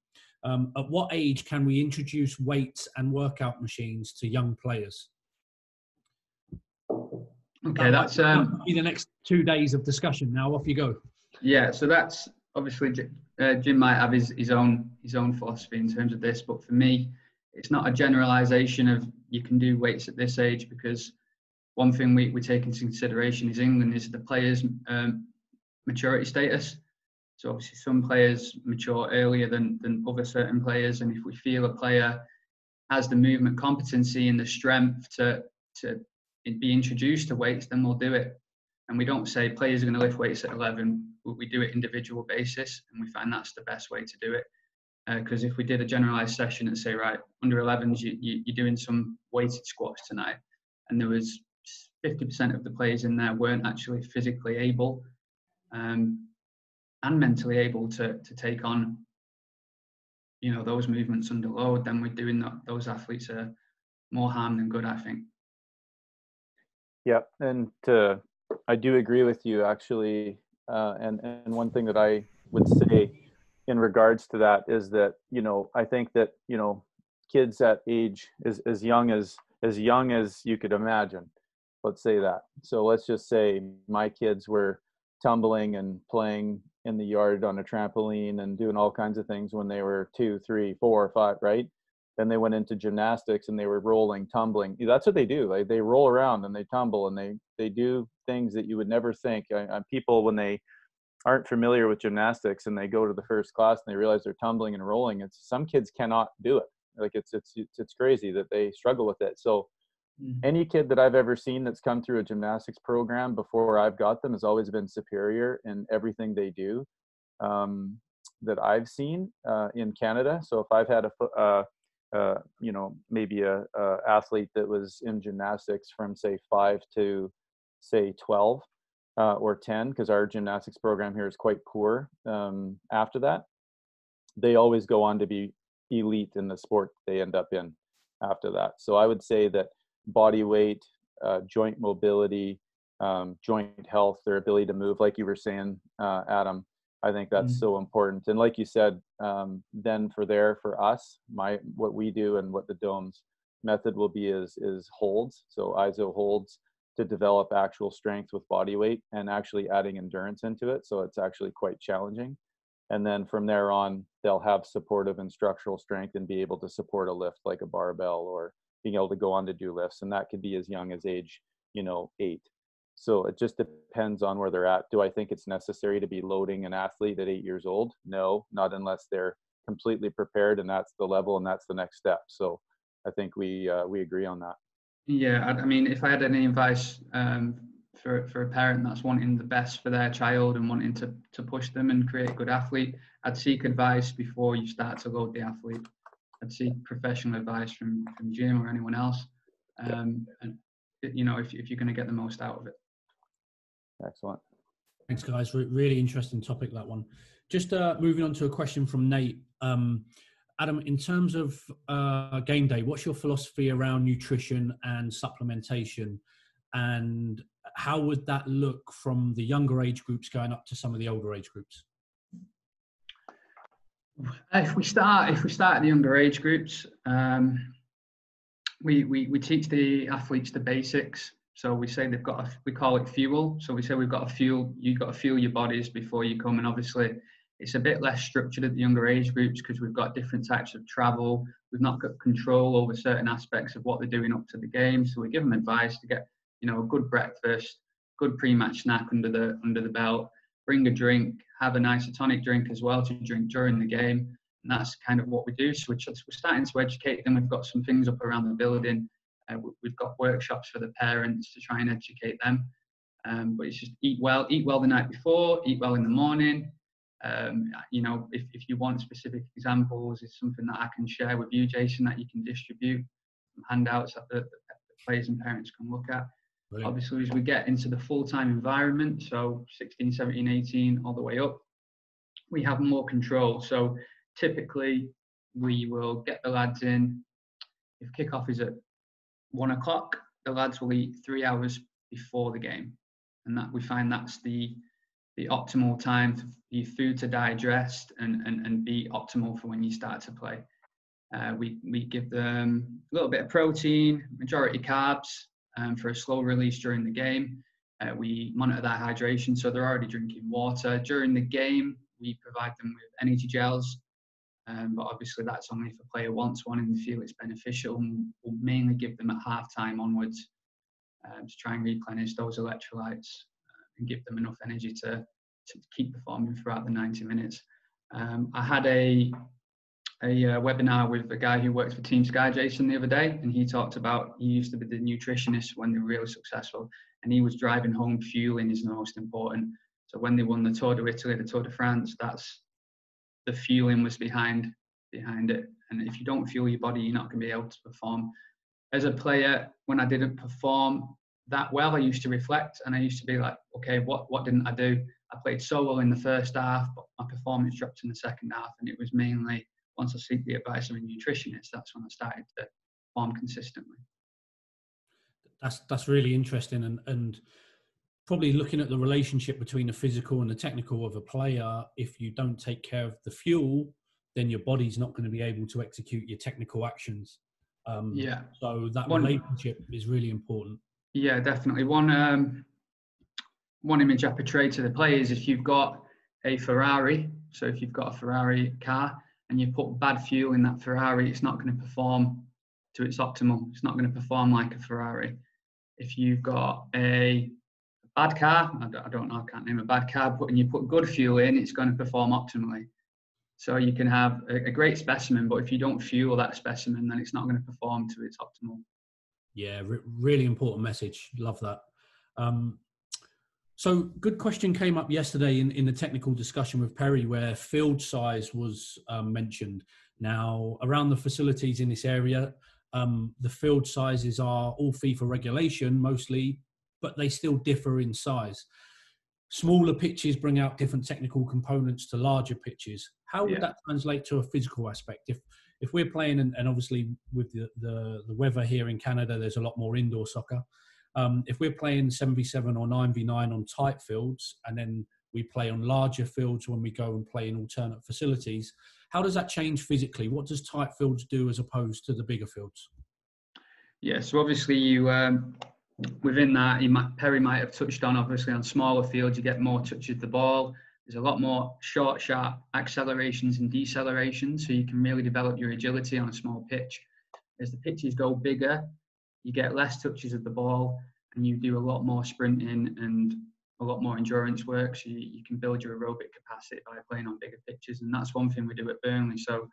Um, at what age can we introduce weights and workout machines to young players? Okay, that that's um, be the next two days of discussion. Now, off you go. Yeah, so that's obviously uh, Jim might have his, his own his own philosophy in terms of this, but for me, it's not a generalization of you can do weights at this age because one thing we, we take into consideration is England is the players' um, maturity status. So obviously, some players mature earlier than than other certain players, and if we feel a player has the movement competency and the strength to to be introduced to weights, then we'll do it. And we don't say players are going to lift weights at 11. We do it individual basis, and we find that's the best way to do it. Because uh, if we did a generalized session and say, right, under 11s, you, you, you're doing some weighted squats tonight, and there was 50% of the players in there weren't actually physically able um, and mentally able to, to take on you know those movements under load then we're doing that, those athletes are more harm than good i think yeah, and to, I do agree with you actually. Uh, and and one thing that I would say in regards to that is that you know I think that you know kids that age is as young as as young as you could imagine. Let's say that. So let's just say my kids were tumbling and playing in the yard on a trampoline and doing all kinds of things when they were two, three, four, five, right? then they went into gymnastics and they were rolling tumbling. That's what they do. Like they roll around and they tumble and they they do things that you would never think. I, I, people when they aren't familiar with gymnastics and they go to the first class and they realize they're tumbling and rolling it's some kids cannot do it. Like it's it's it's, it's crazy that they struggle with it. So mm-hmm. any kid that i've ever seen that's come through a gymnastics program before i've got them has always been superior in everything they do um, that i've seen uh, in canada so if i've had a uh, uh, you know, maybe a, a, athlete that was in gymnastics from say five to say 12 uh, or 10, because our gymnastics program here is quite poor um, after that, they always go on to be elite in the sport they end up in after that. So I would say that body weight, uh, joint mobility, um, joint health, their ability to move, like you were saying, uh, Adam, I think that's mm-hmm. so important. And like you said, um, then for there for us, my what we do and what the domes method will be is is holds. So ISO holds to develop actual strength with body weight and actually adding endurance into it. So it's actually quite challenging. And then from there on, they'll have supportive and structural strength and be able to support a lift like a barbell or being able to go on to do lifts. And that could be as young as age, you know, eight. So it just depends on where they're at. Do I think it's necessary to be loading an athlete at eight years old? No, not unless they're completely prepared and that's the level and that's the next step. So I think we uh, we agree on that. Yeah, I mean, if I had any advice um, for, for a parent that's wanting the best for their child and wanting to, to push them and create a good athlete, I'd seek advice before you start to load the athlete. I'd seek professional advice from, from Jim or anyone else. Um, and, you know, if, if you're going to get the most out of it. Excellent. Thanks, guys. Re- really interesting topic, that one. Just uh, moving on to a question from Nate. Um, Adam, in terms of uh, game day, what's your philosophy around nutrition and supplementation? And how would that look from the younger age groups going up to some of the older age groups? If we start, if we start at the younger age groups, um, we, we we teach the athletes the basics. So we say they've got, a, we call it fuel. So we say we've got to fuel, you've got to fuel your bodies before you come. And obviously, it's a bit less structured at the younger age groups because we've got different types of travel. We've not got control over certain aspects of what they're doing up to the game. So we give them advice to get, you know, a good breakfast, good pre-match snack under the under the belt. Bring a drink, have an isotonic drink as well to drink during the game. And that's kind of what we do. So we're, we're starting to educate them. We've got some things up around the building. Uh, we've got workshops for the parents to try and educate them. Um, but it's just eat well, eat well the night before, eat well in the morning, um, you know, if, if you want specific examples, it's something that I can share with you, Jason, that you can distribute handouts that the, the players and parents can look at. Brilliant. Obviously, as we get into the full-time environment, so 16, 17, 18, all the way up, we have more control. So typically, we will get the lads in. If kickoff is at one o'clock, the lads will eat three hours before the game, and that we find that's the the optimal time for your food to digest and, and, and be optimal for when you start to play. Uh, we, we give them a little bit of protein, majority carbs um, for a slow release during the game. Uh, we monitor their hydration, so they're already drinking water. During the game, we provide them with energy gels, um, but obviously that's only if a player wants one and they feel it's beneficial. And we'll mainly give them at half time onwards um, to try and replenish those electrolytes and give them enough energy to, to keep performing throughout the 90 minutes. Um, I had a a uh, webinar with a guy who works for Team Sky, Jason, the other day, and he talked about he used to be the nutritionist when they were really successful, and he was driving home fueling is the most important. So when they won the Tour de Italy, the Tour de France, that's the fueling was behind behind it. And if you don't fuel your body, you're not going to be able to perform. As a player, when I didn't perform, that well. I used to reflect and I used to be like, okay, what, what didn't I do? I played so well in the first half, but my performance dropped in the second half. And it was mainly once I seek the advice of a nutritionist, that's when I started to perform consistently. That's that's really interesting and and probably looking at the relationship between the physical and the technical of a player. If you don't take care of the fuel, then your body's not going to be able to execute your technical actions. Um, yeah. So that One, relationship is really important. Yeah, definitely. One um, one image I portray to the players: if you've got a Ferrari, so if you've got a Ferrari car and you put bad fuel in that Ferrari, it's not going to perform to its optimal. It's not going to perform like a Ferrari. If you've got a bad car, I don't know, I can't name a bad car, but when you put good fuel in, it's going to perform optimally. So you can have a, a great specimen, but if you don't fuel that specimen, then it's not going to perform to its optimal. Yeah, re- really important message. Love that. Um, so, good question came up yesterday in, in the technical discussion with Perry, where field size was um, mentioned. Now, around the facilities in this area, um, the field sizes are all FIFA regulation mostly, but they still differ in size. Smaller pitches bring out different technical components to larger pitches. How would yeah. that translate to a physical aspect? If if we're playing, and, and obviously with the, the, the weather here in Canada, there's a lot more indoor soccer. Um, if we're playing 7v7 or 9v9 on tight fields, and then we play on larger fields when we go and play in alternate facilities, how does that change physically? What does tight fields do as opposed to the bigger fields? Yeah, so obviously you um, within that, might, Perry might have touched on obviously on smaller fields you get more touches of the ball. There's a lot more short, sharp accelerations and decelerations, so you can really develop your agility on a small pitch. As the pitches go bigger, you get less touches of the ball and you do a lot more sprinting and a lot more endurance work. So you, you can build your aerobic capacity by playing on bigger pitches. And that's one thing we do at Burnley. So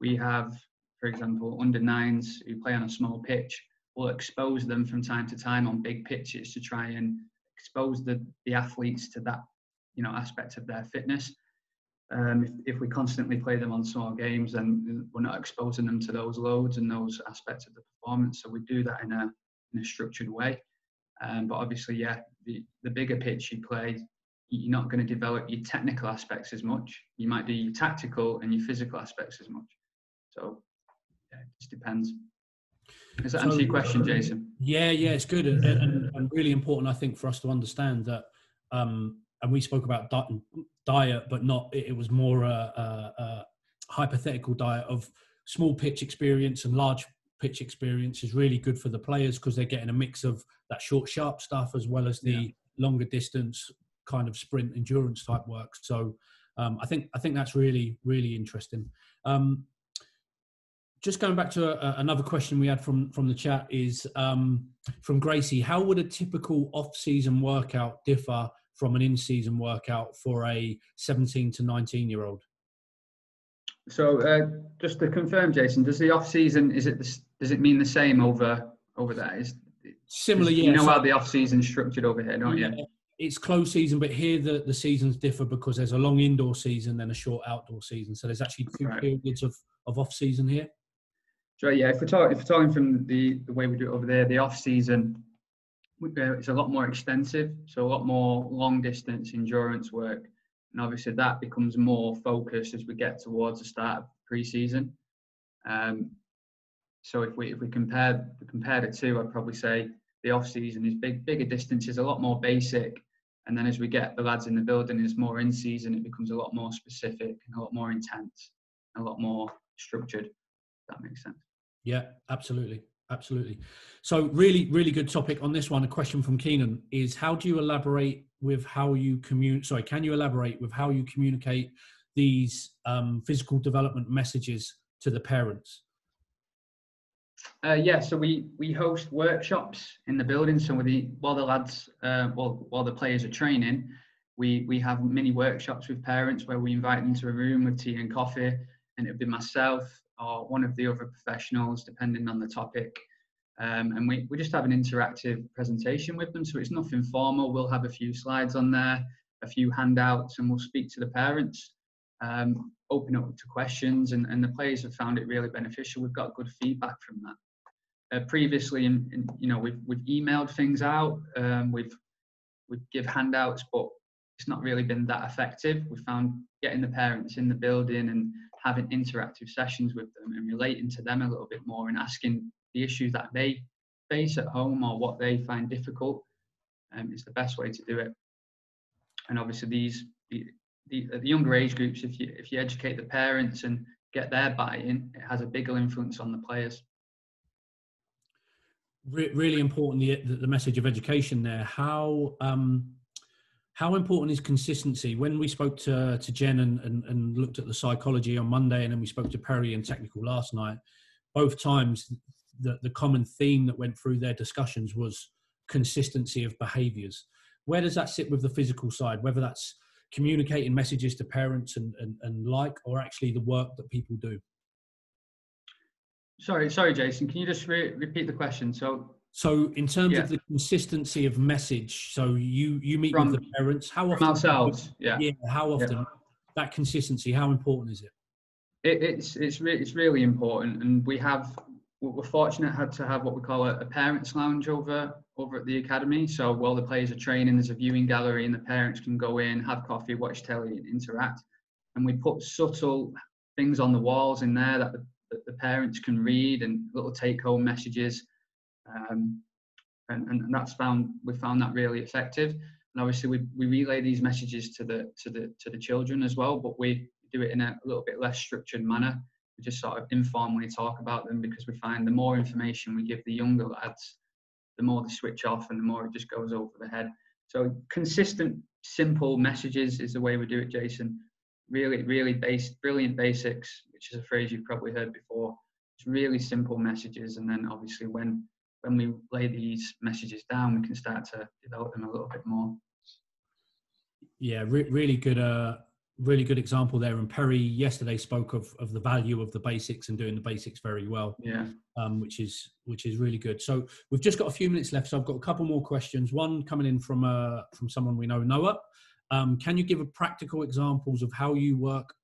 we have, for example, under nines who play on a small pitch. We'll expose them from time to time on big pitches to try and expose the the athletes to that you know aspect of their fitness. Um, if, if we constantly play them on small games, then we're not exposing them to those loads and those aspects of the performance. So we do that in a in a structured way. Um, but obviously, yeah, the, the bigger pitch you play, you're not going to develop your technical aspects as much. You might do your tactical and your physical aspects as much. So yeah, it just depends. Does that so, answer your question, Jason? Yeah, yeah, it's good and, and, and, really important, I think, for us to understand that. Um, and we spoke about diet, but not. It was more a, a, a hypothetical diet of small pitch experience and large pitch experience is really good for the players because they're getting a mix of that short, sharp stuff as well as the yeah. longer distance kind of sprint endurance type work. So um, I think I think that's really really interesting. Um, just going back to a, another question we had from from the chat is um, from Gracie. How would a typical off-season workout differ from an in-season workout for a 17 to 19 year old? So uh, just to confirm, Jason, does the off-season is it does it mean the same over over there? Is similar? Yeah. You know so, how the off-season structured over here, don't yeah, you? It's close season, but here the, the seasons differ because there's a long indoor season and a short outdoor season. So there's actually two right. periods of, of off-season here. So yeah, if we're talking if we're talking from the, the way we do it over there, the off season it's a lot more extensive, so a lot more long distance endurance work, and obviously that becomes more focused as we get towards the start of pre-season. Um, so if we if we compare compare the two, I'd probably say the off season is big bigger distances, a lot more basic, and then as we get the lads in the building, it's more in season. It becomes a lot more specific and a lot more intense, a lot more structured. that makes sense. Yeah, absolutely. Absolutely. So, really, really good topic on this one. A question from Keenan is how do you elaborate with how you communicate? Sorry, can you elaborate with how you communicate these um, physical development messages to the parents? Uh, yeah, so we we host workshops in the building. So the while the lads, uh, while while the players are training, we we have mini workshops with parents where we invite them to a room with tea and coffee, and it'll be myself, or one of the other professionals, depending on the topic. Um, and we, we just have an interactive presentation with them. So it's nothing formal. We'll have a few slides on there, a few handouts, and we'll speak to the parents, um, open up to questions. And, and the players have found it really beneficial. We've got good feedback from that. Uh, previously, in, in, you know, we've, we've emailed things out, um, we've, we give handouts, but it's not really been that effective. We found getting the parents in the building and having interactive sessions with them and relating to them a little bit more and asking the issues that they face at home or what they find difficult um, is the best way to do it. And obviously, these the, the, the younger age groups, if you if you educate the parents and get their buy-in, it has a bigger influence on the players. Re- really important the, the message of education there. How um, how important is consistency? When we spoke to, to Jen and, and, and, looked at the psychology on Monday, and then we spoke to Perry and technical last night, both times the, the common theme that went through their discussions was consistency of behaviors. Where does that sit with the physical side, whether that's communicating messages to parents and, and, and like, or actually the work that people do? Sorry, sorry, Jason. Can you just re- repeat the question? So so, in terms yeah. of the consistency of message, so you you meet from, with the parents. How often? ourselves, yeah. Yeah. How often? Yeah. That consistency. How important is it? it it's it's re- it's really important, and we have we're fortunate had to have what we call a, a, parents lounge over over at the academy. So while the players are training, there's a viewing gallery, and the parents can go in, have coffee, watch telly, and interact. And we put subtle things on the walls in there that the, that the parents can read, and little take-home messages um, and, and that's found we found that really effective. And obviously, we, we relay these messages to the to the to the children as well, but we do it in a little bit less structured manner. We just sort of informally talk about them because we find the more information we give the younger lads, the more they switch off and the more it just goes over the head. So consistent, simple messages is the way we do it, Jason. Really, really base, brilliant basics, which is a phrase you've probably heard before. It's really simple messages, and then obviously when when we lay these messages down, we can start to develop them a little bit more. Yeah, re- really good, uh, really good example there. And Perry yesterday spoke of, of the value of the basics and doing the basics very well. Yeah. Um, which is which is really good. So we've just got a few minutes left. So I've got a couple more questions. One coming in from uh, from someone we know, Noah. Um, can you give a practical examples of how you work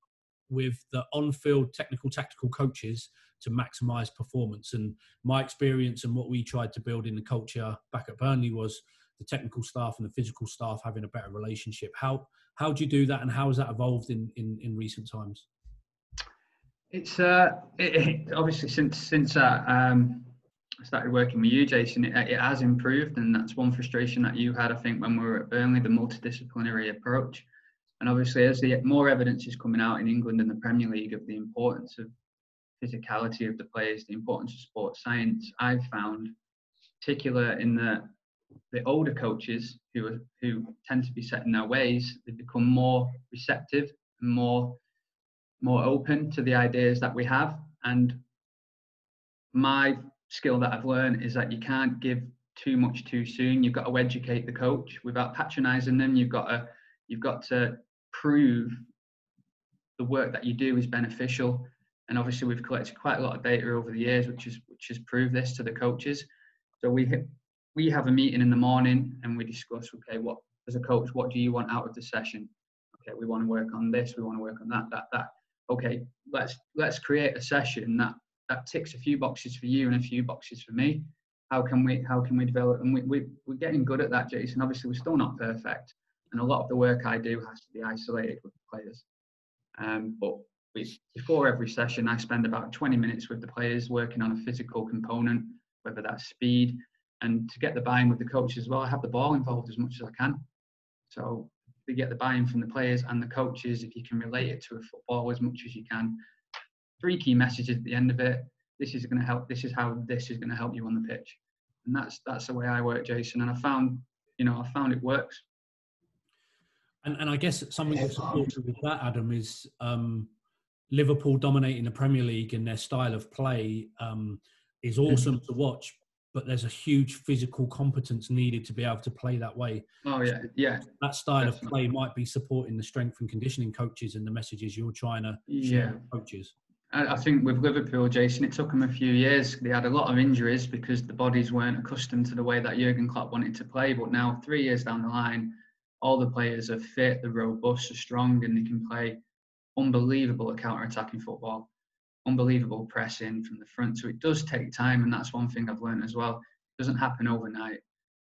with the on-field technical tactical coaches to maximize performance? And my experience and what we tried to build in the culture back at Burnley was the technical staff and the physical staff having a better relationship. How how do you do that, and how has that evolved in in, in recent times? It's uh, it, it, obviously since since uh, um, I started working with you, Jason, it, it has improved, and that's one frustration that you had, I think, when we were at Burnley, the multidisciplinary approach. And obviously, as the more evidence is coming out in England and the Premier League of the importance of physicality of the players, the importance of sports science, I've found, particular in the the older coaches who are, who tend to be set in their ways, they become more receptive and more more open to the ideas that we have. And my skill that I've learned is that you can't give too much too soon. You've got to educate the coach without patronizing them. You've got to you've got to prove the work that you do is beneficial. And obviously, we've collected quite a lot of data over the years, which is which has proved this to the coaches. So we we have a meeting in the morning and we discuss, okay, what as a coach, what do you want out of the session? Okay, we want to work on this, we want to work on that, that, that. Okay, let's let's create a session that that ticks a few boxes for you and a few boxes for me. How can we how can we develop? And we, we we're getting good at that, Jason. Obviously, we're still not perfect, and a lot of the work I do has to be isolated with the players. Um, but before every session, I spend about 20 minutes with the players working on a physical component, whether that's speed, and to get the buy-in with the coaches as well, I have the ball involved as much as I can. So to get the buy-in from the players and the coaches, if you can relate it to a football as much as you can. Three key messages at the end of it. This is going to help. This is how this is going to help you on the pitch, and that's that's the way I work, Jason. And I found, you know, I found it works. And and I guess something that's supported with that, Adam, is um, Liverpool dominating the Premier League and their style of play um, is awesome to watch but there's a huge physical competence needed to be able to play that way. Oh yeah, yeah. That style Definitely. of play might be supporting the strength and conditioning coaches and the messages you're trying to share with coaches. I think with Liverpool, Jason, it took them a few years. They had a lot of injuries because the bodies weren't accustomed to the way that Jurgen Klopp wanted to play. But now, three years down the line, all the players are fit, they're robust, they're strong, and they can play unbelievable counter-attacking football unbelievable pressing from the front. So it does take time, and that's one thing I've learned as well. It doesn't happen overnight.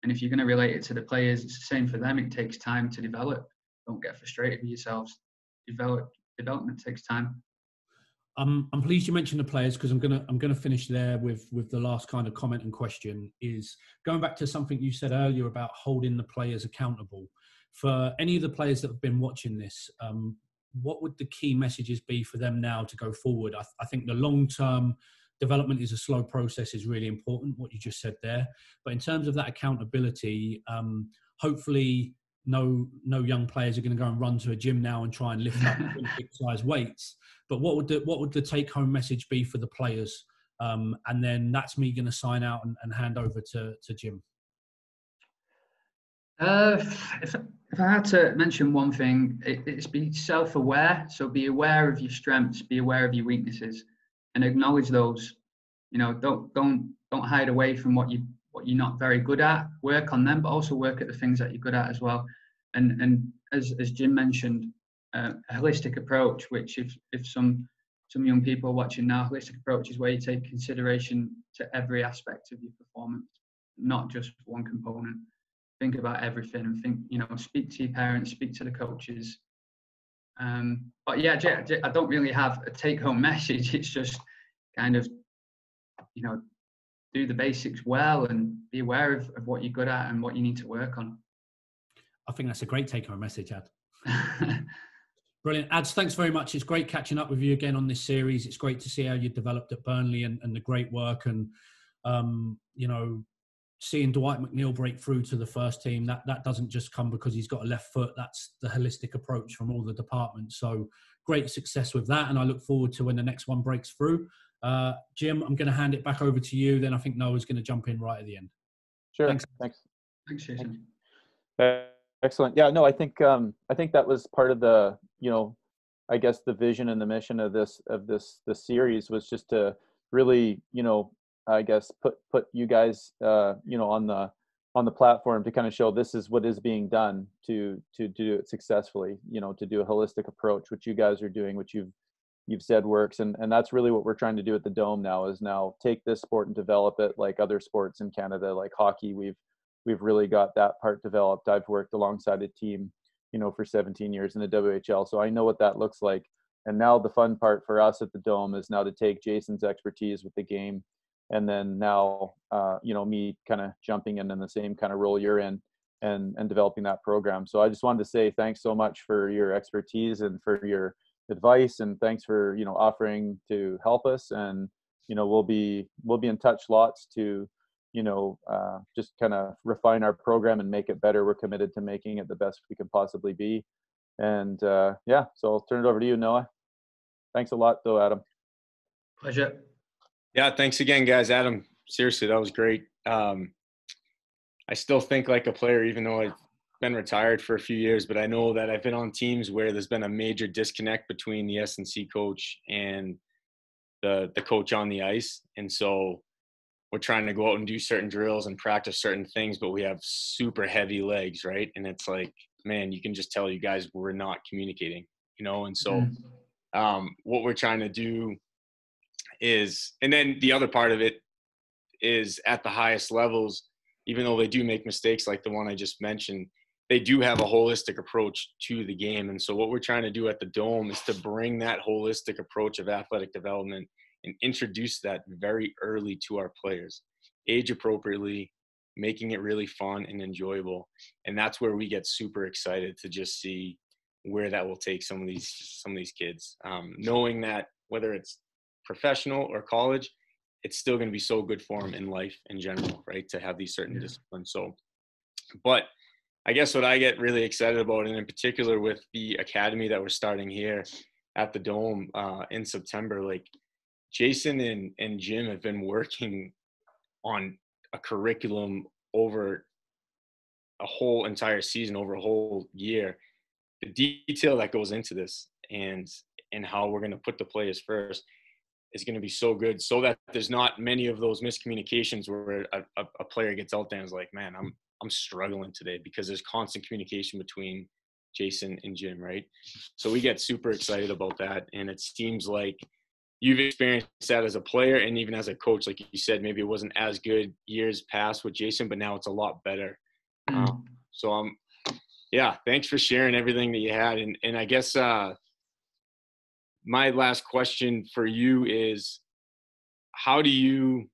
And if you're going to relate it to the players, it's the same for them. It takes time to develop. Don't get frustrated with yourselves. Develop development takes time. Um, I'm pleased you mentioned the players because I'm gonna I'm gonna finish there with with the last kind of comment and question is going back to something you said earlier about holding the players accountable. For any of the players that have been watching this, um, what would the key messages be for them now to go forward? I, I think the long term development is a slow process is really important. What you just said there, but in terms of that accountability, um, hopefully no no young players are going to go and run to a gym now and try and lift up big size weights. But what would the what would the take home message be for the players? Um, and then that's me going to sign out and, and hand over to to Jim. Uh, if, if I had to mention one thing, it, it's be self-aware. So be aware of your strengths, be aware of your weaknesses, and acknowledge those. You know, don't don't don't hide away from what you what you're not very good at. Work on them, but also work at the things that you're good at as well. And and as as Jim mentioned, uh, a holistic approach, which if if some some young people watching now, holistic approach is where you take consideration to every aspect of your performance, not just one component think about everything and think, you know, speak to your parents, speak to the coaches. Um, but yeah, I don't really have a take home message. It's just kind of, you know, do the basics well and be aware of, of what you're good at and what you need to work on. I think that's a great take home message, Ad. Brilliant. Ads, thanks very much. It's great catching up with you again on this series. It's great to see how you developed at Burnley and, and the great work and, um, you know, seeing Dwight McNeil break through to the first team, that that doesn't just come because he's got a left foot. That's the holistic approach from all the departments. So great success with that, and I look forward to when the next one breaks through. Uh, Jim, I'm going to hand it back over to you. Then I think Noah's going to jump in right at the end. Sure. Thanks. Thanks. Thanks, Jason. Uh, excellent. Yeah. No, I think um, I think that was part of the you know I guess the vision and the mission of this of this this series was just to really, you know, I guess put put you guys, uh, you know, on the on the platform to kind of show this is what is being done to to do it successfully. You know, to do a holistic approach, which you guys are doing, which you've you've said works, and and that's really what we're trying to do at the Dome now. Is now take this sport and develop it like other sports in Canada, like hockey. We've we've really got that part developed. I've worked alongside a team you know, for 17 years in the WHL. So I know what that looks like. And now the fun part for us at the Dome is now to take Jason's expertise with the game, and then now, uh, you know, me kind of jumping in in the same kind of role you're in, and and developing that program. So I just wanted to say thanks so much for your expertise and for your advice, and thanks for you know offering to help us. And you know, we'll be we'll be in touch lots to you know, uh, just kind of refine our program and make it better. We're committed to making it the best we can possibly be. And uh, yeah, so I'll turn it over to you, Noah. Thanks a lot, though, Adam. Pleasure. Yeah, thanks again, guys. Adam, seriously, that was great. Um, I still think like a player, even though I've been retired for a few years, but I know that I've been on teams where there's been a major disconnect between the S&C coach and the the coach on the ice, and so we're trying to go out and do certain drills and practice certain things, but we have super heavy legs, right? And it's like, man, you can just tell you guys we're not communicating, you know. And so, mm-hmm. um, what we're trying to do is, and then the other part of it is at the highest levels, even though they do make mistakes like the one I just mentioned, they do have a holistic approach to the game. And so, what we're trying to do at the Dome is to bring that holistic approach of athletic development and introduce that very early to our players, age appropriately, making it really fun and enjoyable. And that's where we get super excited to just see where that will take some of these some of these kids. Um, knowing that whether it's professional or college, it's still going to be so good for them in life in general, right? To have these certain yeah. disciplines. So, but I guess what I get really excited about, and in particular with the academy that we're starting here at the Dome uh, in September, like Jason and, and Jim have been working on a curriculum over a whole entire season, over a whole year. The detail that goes into this and and how we're going to put the players first is going to be so good, so that there's not many of those miscommunications where a, a, a player gets out there and is like, "Man, I'm I'm struggling today," because there's constant communication between Jason and Jim, right? So we get super excited about that, and it seems like you've experienced that as a player and even as a coach like you said maybe it wasn't as good years past with jason but now it's a lot better mm-hmm. um, so um yeah thanks for sharing everything that you had and and i guess uh my last question for you is how do you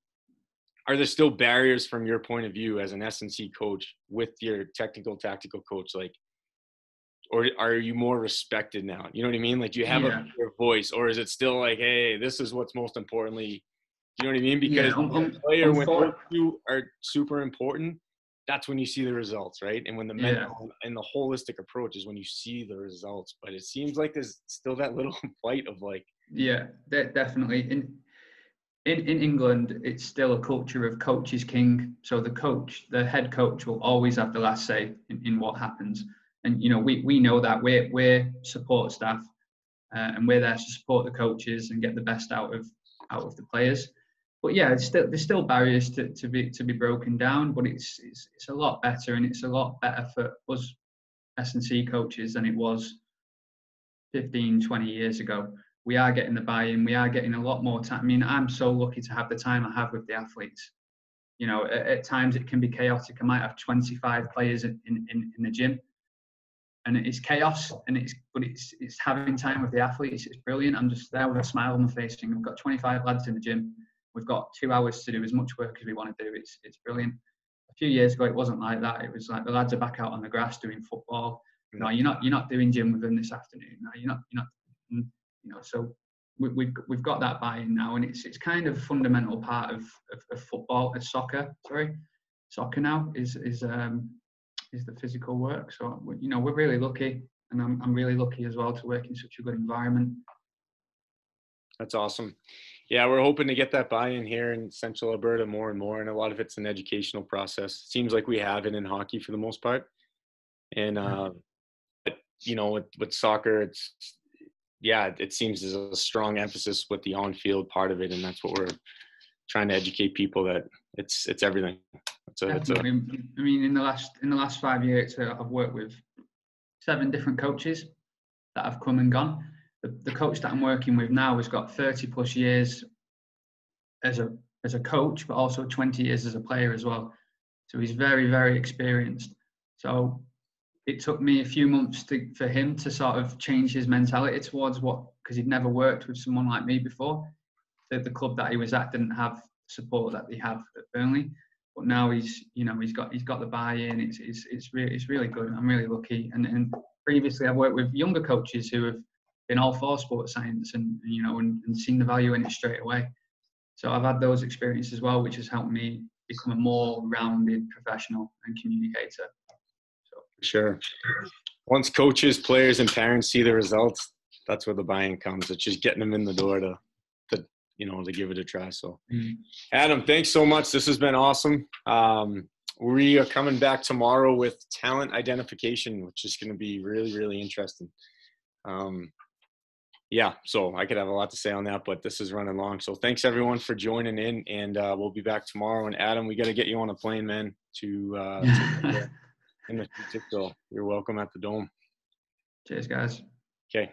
are there still barriers from your point of view as an S&C coach with your technical tactical coach like or are you more respected now? You know what I mean? Like, do you have yeah. a voice, or is it still like, hey, this is what's most importantly? You know what I mean? Because yeah, um, player, when those two are super important, that's when you see the results, right? And when the mental yeah. and the holistic approach is when you see the results. But it seems like there's still that little fight of like, yeah, definitely. In in in England, it's still a culture of coach is king. So the coach, the head coach, will always have the last say in, in what happens and you know we we know that we're we're support staff uh, and we're there to support the coaches and get the best out of out of the players but yeah it's still there's still barriers to, to be to be broken down but it's, it's it's a lot better and it's a lot better for us S&C coaches than it was 15 20 years ago. We are getting the buy-in we are getting a lot more time. I mean i'm so lucky to have the time i have with the athletes. You know at, at times it can be chaotic. I might have 25 players in, in, in the gym. And it's chaos and it's but it's it's having time with the athletes it's brilliant. I'm just there with a smile on my face and i've got 25 lads in the gym we've got two hours to do as much work as we want to do. It's it's brilliant. A few years ago it wasn't like that. It was like the lads are back out on the grass doing football. No you're not you're not doing gym with them this afternoon. No you're not you're not mm, you know so we, we've we've got that buy-in now and it's it's kind of a fundamental part of, of, of football of soccer sorry. Soccer now is is um is the physical work. So you know we're really lucky, and I'm I'm really lucky as well to work in such a good environment. That's awesome. Yeah, we're hoping to get that buy-in here in Central Alberta more and more, and a lot of it's an educational process. Seems like we have it in hockey for the most part, and uh, but, you know with with soccer, it's yeah, it seems there's a strong emphasis with the on-field part of it, and that's what we're trying to educate people that it's it's everything. It's a, it's a, I mean, in the last in the last five years, uh, I've worked with seven different coaches that have come and gone. The, the coach that I'm working with now has got 30 plus years as a as a coach, but also 20 years as a player as well. So he's very very experienced. So it took me a few months to, for him to sort of change his mentality towards what because he'd never worked with someone like me before. The, the club that he was at didn't have support that they have at Burnley, but now he's you know he's got he's got the buy-in. It's it's it's really it's really good. I'm really lucky. And and previously I've worked with younger coaches who have been all for sports science and you know and, and seen the value in it straight away. So I've had those experiences as well, which has helped me become a more rounded professional and communicator. so Sure. Once coaches, players, and parents see the results, that's where the buy-in comes. It's just getting them in the door to, to you know, to give it a try. So, mm-hmm. Adam, thanks so much. This has been awesome. Um, we are coming back tomorrow with talent identification, which is going to be really, really interesting. Um, yeah, so I could have a lot to say on that, but this is running long. So thanks everyone for joining in, and uh, we'll be back tomorrow. And Adam, we got to get you on a plane, man, to, uh, to in the future. So you're welcome at the dome. Cheers, guys. Okay.